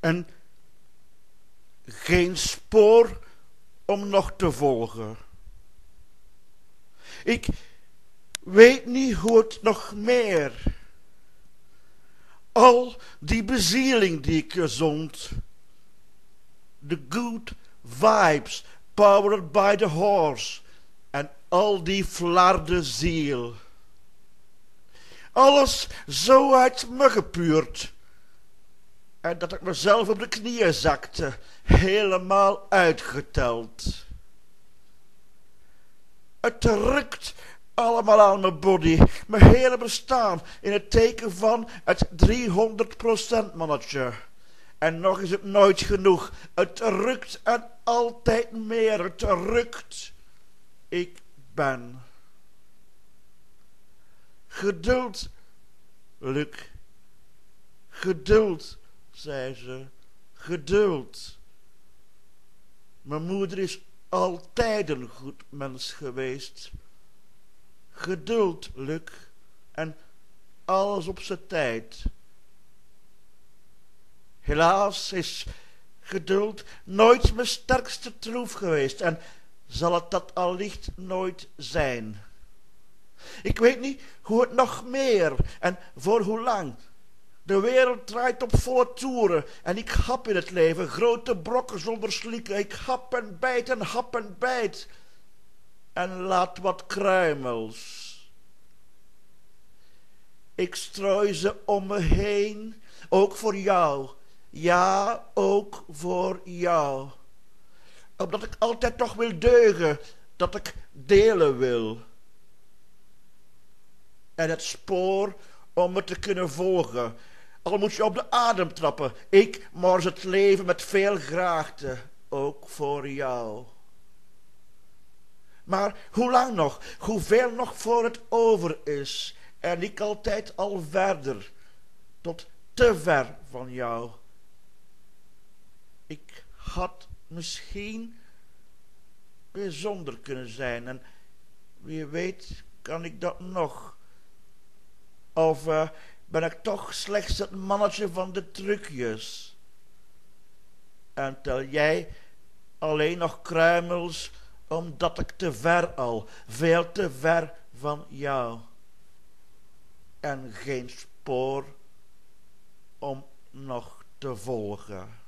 En geen spoor om nog te volgen. Ik weet niet hoe het nog meer. Al die bezieling die ik zond. De good vibes powered by the horse. En al die flarde ziel. Alles zo uit me gepuurd. En dat ik mezelf op de knieën zakte, helemaal uitgeteld. Het rukt allemaal aan mijn body, mijn hele bestaan, in het teken van het 300% manager. En nog is het nooit genoeg. Het rukt en altijd meer. Het rukt. Ik ben. Geduld, Luc. Geduld, zei ze. Geduld. Mijn moeder is altijd een goed mens geweest. Geduld, Luc, en alles op zijn tijd. Helaas is geduld nooit mijn sterkste troef geweest en zal het dat allicht nooit zijn. Ik weet niet hoe het nog meer en voor hoe lang. De wereld draait op volle toeren en ik hap in het leven, grote brokken zonder slikken. Ik hap en bijt en hap en bijt en laat wat kruimels. Ik strooi ze om me heen, ook voor jou, ja, ook voor jou. Omdat ik altijd toch wil deugen, dat ik delen wil. En het spoor om me te kunnen volgen, al moet je op de adem trappen. Ik mors het leven met veel graagte, ook voor jou. Maar hoe lang nog, hoeveel nog voor het over is, en ik altijd al verder, tot te ver van jou. Ik had misschien bijzonder kunnen zijn en wie weet kan ik dat nog. Of uh, ben ik toch slechts het mannetje van de trucjes. En tel jij alleen nog kruimels, omdat ik te ver al, veel te ver van jou. En geen spoor om nog te volgen.